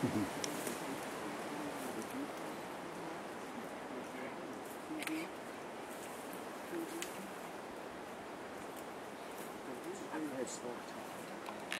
Mm-hmm. I'm very.